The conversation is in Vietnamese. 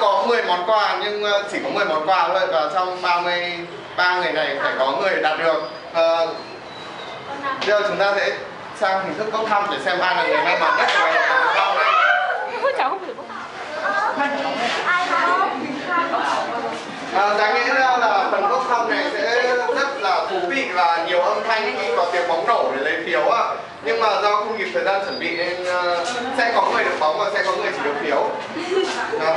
có 10 món quà nhưng ờ, chỉ có 10 món quà thôi và trong 33 người này phải có người đạt được. Ờ, bây giờ chúng ta sẽ sang hình thức bốc thăm để xem ai là người may mắn nhất của ngày hôm nay. cháu không được bốc ai À, đáng nghĩ ra là phần bốc thăm này sẽ rất là thú vị và nhiều âm thanh khi có tiếng bóng nổ để lấy phiếu ạ. Nhưng mà do không kịp thời gian chuẩn bị nên ờ, sẽ có người được bóng và sẽ có người chỉ được phiếu. Nào.